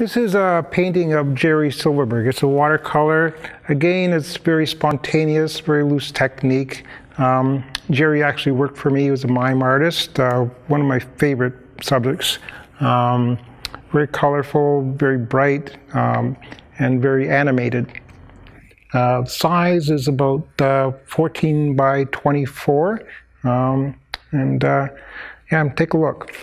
This is a painting of Jerry Silverberg. It's a watercolor. Again, it's very spontaneous, very loose technique. Um, Jerry actually worked for me. He was a mime artist, uh, one of my favorite subjects. Um, very colorful, very bright, um, and very animated. Uh, size is about uh, 14 by 24. Um, and uh, yeah, take a look.